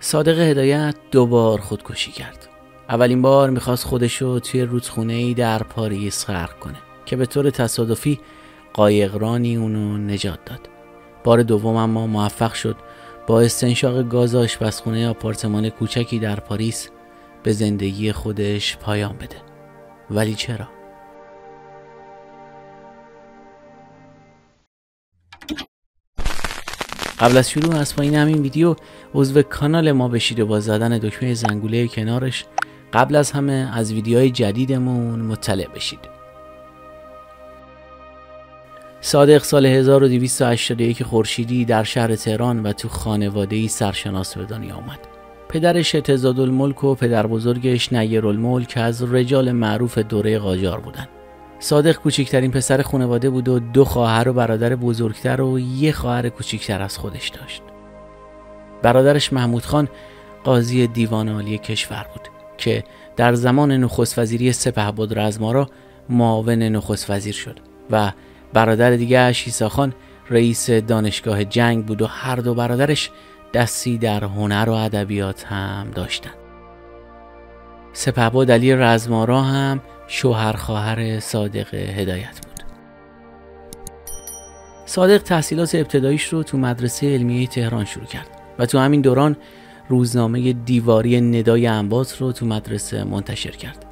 صادق هدایت دوبار خودکشی کرد. اولین بار می‌خواست خودشو توی رودخونه ای در پاریس غرق کنه که به طور تصادفی قایقرانی اونو نجات داد. بار دوم اما موفق شد با استنشاق گاز آشپزخونه آپارتمان کوچکی در پاریس به زندگی خودش پایان بده. ولی چرا؟ قبل از شروع از پایین همین ویدیو عضو کانال ما بشید و با زدن دکمه زنگوله کنارش قبل از همه از ویدیوهای جدیدمون مطلع بشید صادق سال 1281 خورشیدی در شهر تهران و تو خانواده سرشناس به دنیا آمد. پدرش اتزاد الملک و پدر بزرگش نیر الملک از رجال معروف دوره قاجار بودند. صادق کوچکترین پسر خانواده بود و دو خواهر و برادر بزرگتر و یه خواهر کوچکتر از خودش داشت. برادرش محمود خان قاضی دیوان عالی کشور بود که در زمان نخست وزیری سپهبد رزمارا معاون نخست وزیر شد و برادر دیگه عیسی خان رئیس دانشگاه جنگ بود و هر دو برادرش دستی در هنر و ادبیات هم داشتند. سپهبد علی رزمارا هم شوهر خواهر صادق هدایت بود. صادق تحصیلات ابتداییش رو تو مدرسه علمیه تهران شروع کرد و تو همین دوران روزنامه دیواری ندای انباز رو تو مدرسه منتشر کرد.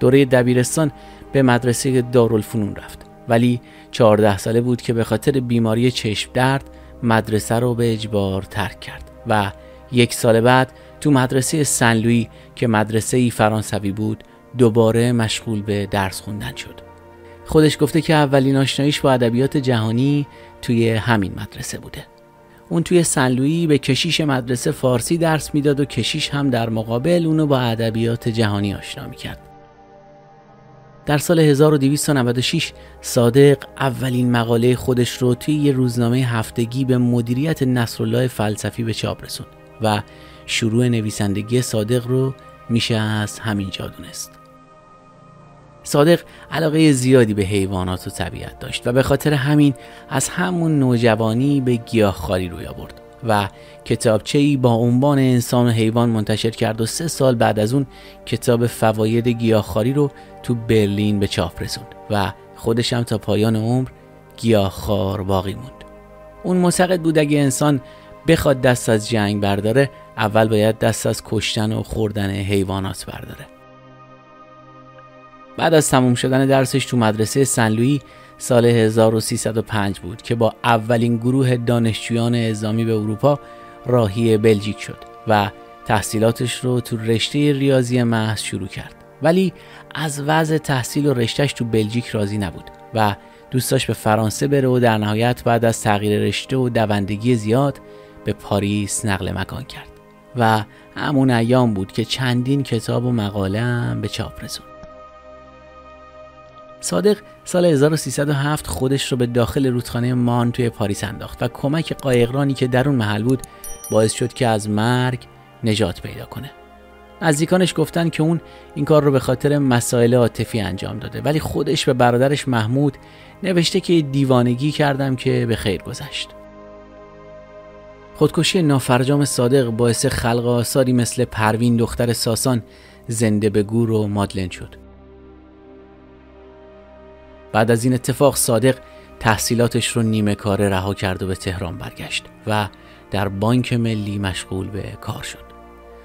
دوره دبیرستان به مدرسه دارالفنون رفت ولی 14 ساله بود که به خاطر بیماری چشم درد مدرسه رو به اجبار ترک کرد و یک سال بعد تو مدرسه سنلوی که مدرسه ای فرانسوی بود دوباره مشغول به درس خوندن شد. خودش گفته که اولین آشناییش با ادبیات جهانی توی همین مدرسه بوده. اون توی سنلویی به کشیش مدرسه فارسی درس می‌داد و کشیش هم در مقابل اونو با ادبیات جهانی آشنا می‌کرد. در سال 1296 صادق اولین مقاله خودش رو توی یه روزنامه هفتگی به مدیریت نصرالله فلسفی به چاپ رسوند و شروع نویسندگی صادق رو میشه از همینجا دونست. صادق علاقه زیادی به حیوانات و طبیعت داشت و به خاطر همین از همون نوجوانی به گیاهخواری روی آورد و کتابچه ای با عنوان انسان و حیوان منتشر کرد و سه سال بعد از اون کتاب فواید گیاهخواری رو تو برلین به چاپ رسوند و خودش هم تا پایان عمر گیاهخوار باقی موند. اون معتقد بود اگه انسان بخواد دست از جنگ برداره اول باید دست از کشتن و خوردن حیوانات برداره. بعد از تموم شدن درسش تو مدرسه سنلویی سال 1305 بود که با اولین گروه دانشجویان اعزامی به اروپا راهی بلژیک شد و تحصیلاتش رو تو رشته ریاضی محض شروع کرد. ولی از وضع تحصیل و رشتهش تو بلژیک راضی نبود و دوستاش به فرانسه بره و در نهایت بعد از تغییر رشته و دوندگی زیاد به پاریس نقل مکان کرد. و همون ایام بود که چندین کتاب و مقاله هم به چاپ رسوند. صادق سال 1307 خودش رو به داخل رودخانه مان توی پاریس انداخت و کمک قایقرانی که در اون محل بود باعث شد که از مرگ نجات پیدا کنه. نزدیکانش گفتن که اون این کار رو به خاطر مسائل عاطفی انجام داده ولی خودش به برادرش محمود نوشته که دیوانگی کردم که به خیر گذشت. خودکشی نافرجام صادق باعث خلق آثاری مثل پروین دختر ساسان زنده به گور و مادلن شد. بعد از این اتفاق صادق تحصیلاتش رو نیمه کاره رها کرد و به تهران برگشت و در بانک ملی مشغول به کار شد.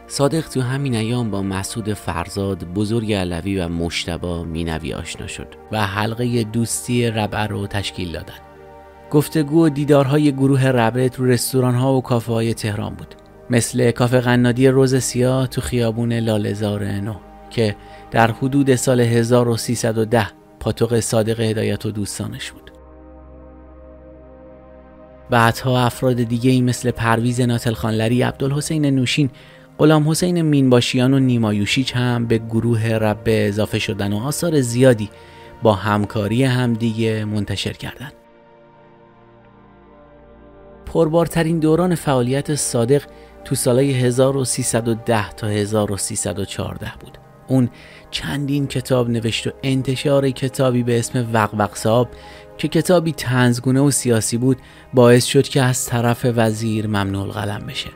صادق تو همین ایام با مسعود فرزاد بزرگ علوی و مشتبا مینوی آشنا شد و حلقه دوستی ربع رو تشکیل دادن. گفتگو و دیدارهای گروه ربع تو رستوران ها و کافه های تهران بود. مثل کافه قنادی روز سیاه تو خیابون لالزار نو که در حدود سال 1310 پاتوق صادق هدایت و دوستانش بود بعدها افراد دیگه ای مثل پرویز ناتل خانلری عبدالحسین نوشین غلام حسین مینباشیان و نیمایوشیچ هم به گروه رب اضافه شدن و آثار زیادی با همکاری همدیگه منتشر کردند. پربارترین دوران فعالیت صادق تو سالهای 1310 تا 1314 بود. اون چندین کتاب نوشت و انتشار کتابی به اسم وقوق که کتابی تنزگونه و سیاسی بود باعث شد که از طرف وزیر ممنوع قلم بشه.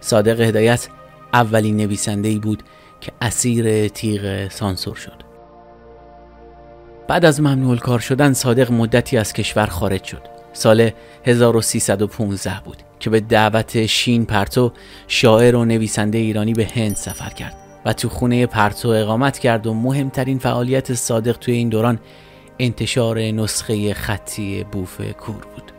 صادق هدایت اولین نویسنده بود که اسیر تیغ سانسور شد. بعد از ممنوع کار شدن صادق مدتی از کشور خارج شد. سال 1315 بود که به دعوت شین پرتو شاعر و نویسنده ایرانی به هند سفر کرد. و تو خونه پرتو اقامت کرد و مهمترین فعالیت صادق توی این دوران انتشار نسخه خطی بوف کور بود.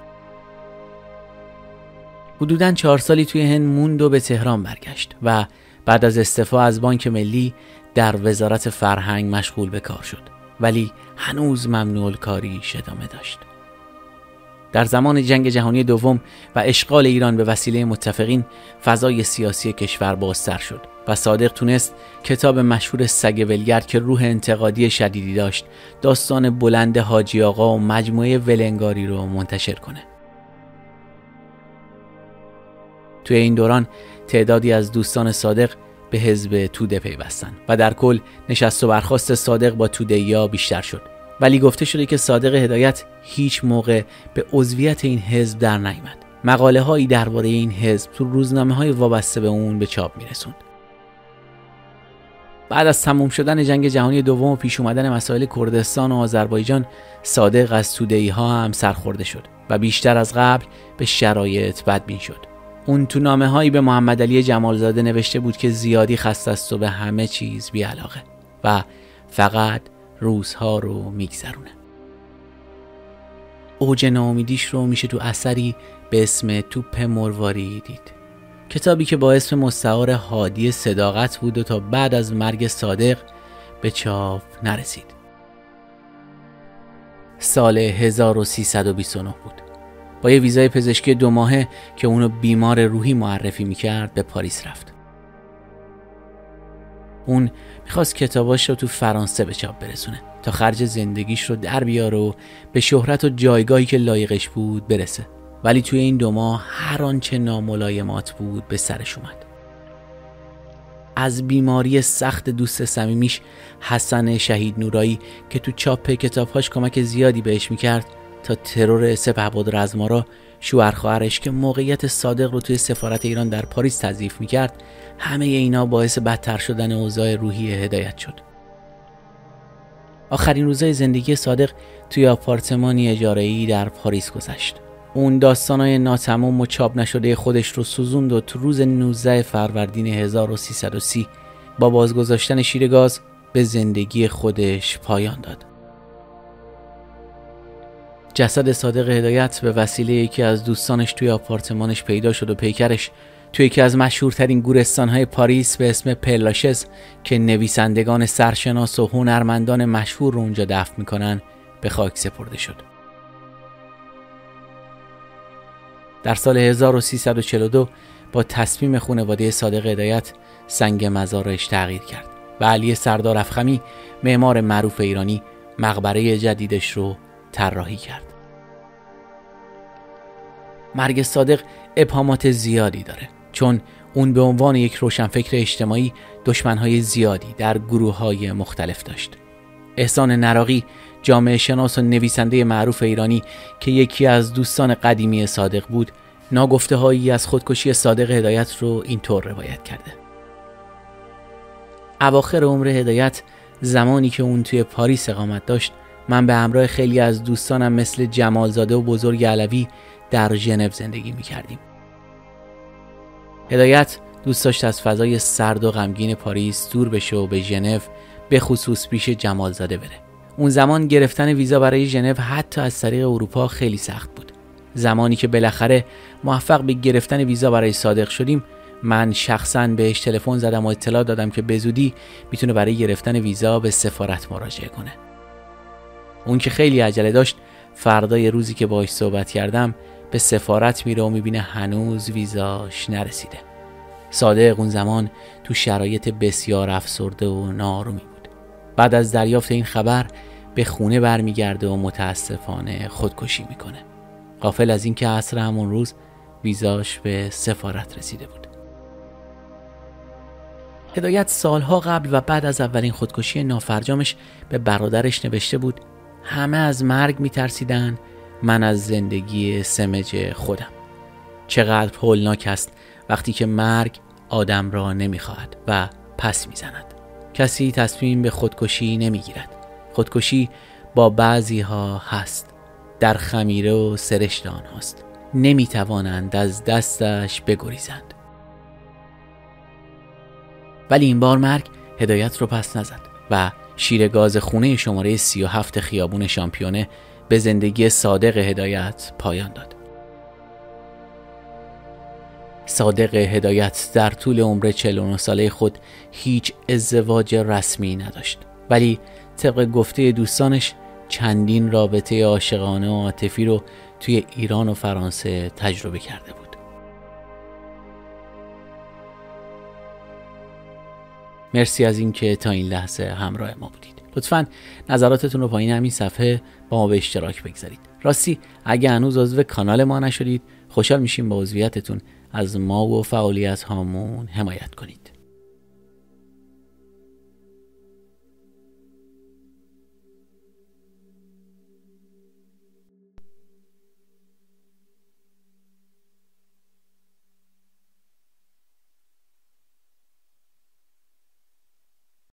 حدودا چهار سالی توی هند موند و به تهران برگشت و بعد از استعفا از بانک ملی در وزارت فرهنگ مشغول به کار شد ولی هنوز ممنوع کاری ادامه داشت. در زمان جنگ جهانی دوم و اشغال ایران به وسیله متفقین فضای سیاسی کشور بازتر شد. و صادق تونست کتاب مشهور سگ ولگرد که روح انتقادی شدیدی داشت داستان بلند حاجی آقا و مجموعه ولنگاری رو منتشر کنه. توی این دوران تعدادی از دوستان صادق به حزب توده پیوستن و در کل نشست و برخواست صادق با توده یا بیشتر شد. ولی گفته شده که صادق هدایت هیچ موقع به عضویت این حزب در نیامد. مقاله هایی درباره این حزب تو روزنامه های وابسته به اون به چاپ میرسوند. بعد از تموم شدن جنگ جهانی دوم و پیش اومدن مسائل کردستان و آذربایجان صادق از تودهی ها هم سرخورده شد و بیشتر از قبل به شرایط بدبین شد. اون تو نامه هایی به محمد علی جمالزاده نوشته بود که زیادی خسته است و به همه چیز بیعلاقه و فقط روزها رو میگذرونه. اوج ناامیدیش رو میشه تو اثری به اسم توپ مرواری دید. کتابی که با اسم مستعار هادی صداقت بود و تا بعد از مرگ صادق به چاپ نرسید. سال 1329 بود. با یه ویزای پزشکی دو ماهه که اونو بیمار روحی معرفی می‌کرد به پاریس رفت. اون می‌خواست کتاباش رو تو فرانسه به چاپ برسونه تا خرج زندگیش رو در بیاره و به شهرت و جایگاهی که لایقش بود برسه. ولی توی این دو ماه هر آنچه ناملایمات بود به سرش اومد. از بیماری سخت دوست صمیمیش حسن شهید نورایی که تو چاپ کتابهاش کمک زیادی بهش می‌کرد تا ترور سپهبد رزمارا شوهر خواهرش که موقعیت صادق رو توی سفارت ایران در پاریس تضعیف می‌کرد همه اینا باعث بدتر شدن اوضاع روحی هدایت شد. آخرین روزای زندگی صادق توی آپارتمانی اجاره‌ای در پاریس گذشت. اون داستانای ناتمام و چاپ نشده خودش رو سوزوند و تو روز 19 فروردین 1330 با بازگذاشتن شیر گاز به زندگی خودش پایان داد. جسد صادق هدایت به وسیله یکی از دوستانش توی آپارتمانش پیدا شد و پیکرش توی یکی از مشهورترین گورستانهای پاریس به اسم پلاشز که نویسندگان سرشناس و هنرمندان مشهور رو اونجا دفن می‌کنن به خاک سپرده شد. در سال 1342 با تصمیم خانواده صادق هدایت سنگ مزارش تغییر کرد و علی سردار افخمی معمار معروف ایرانی مقبره جدیدش رو طراحی کرد. مرگ صادق ابهامات زیادی داره چون اون به عنوان یک روشنفکر اجتماعی دشمنهای زیادی در گروه های مختلف داشت. احسان نراقی جامعه شناس و نویسنده معروف ایرانی که یکی از دوستان قدیمی صادق بود ناگفته هایی از خودکشی صادق هدایت رو اینطور روایت کرده اواخر عمر هدایت زمانی که اون توی پاریس اقامت داشت من به همراه خیلی از دوستانم مثل جمالزاده و بزرگ علوی در ژنو زندگی می کردیم. هدایت دوست داشت از فضای سرد و غمگین پاریس دور بشه و به ژنو به خصوص پیش جمالزاده بره. اون زمان گرفتن ویزا برای ژنو حتی از طریق اروپا خیلی سخت بود. زمانی که بالاخره موفق به گرفتن ویزا برای صادق شدیم من شخصا بهش تلفن زدم و اطلاع دادم که به زودی می‌تونه برای گرفتن ویزا به سفارت مراجعه کنه. اون که خیلی عجله داشت فردای روزی که باش صحبت کردم به سفارت میره و می‌بینه هنوز ویزاش نرسیده صادق اون زمان تو شرایط بسیار افسرده و نارومی بعد از دریافت این خبر به خونه برمیگرده و متاسفانه خودکشی می‌کنه. قافل از اینکه عصر همون روز ویزاش به سفارت رسیده بود. هدایت سالها قبل و بعد از اولین خودکشی نافرجامش به برادرش نوشته بود همه از مرگ میترسیدن من از زندگی سمج خودم. چقدر هولناک است وقتی که مرگ آدم را نمی‌خواهد و پس می‌زند. کسی تصمیم به خودکشی نمی‌گیرد. خودکشی با بعضی ها هست. در خمیره و سرشت آنهاست. نمی‌توانند از دستش بگریزند. ولی این بار مرگ هدایت رو پس نزد و شیر گاز خونه شماره 37 خیابون شامپیونه به زندگی صادق هدایت پایان داد. صادق هدایت در طول عمر 49 ساله خود هیچ ازدواج رسمی نداشت ولی طبق گفته دوستانش چندین رابطه عاشقانه و عاطفی رو توی ایران و فرانسه تجربه کرده بود. مرسی از اینکه تا این لحظه همراه ما بودید. لطفا نظراتتون رو پایین همین صفحه با ما به اشتراک بگذارید. راستی اگه هنوز عضو کانال ما نشدید خوشحال میشیم با عضویتتون از ما و فعالیت هامون حمایت کنید.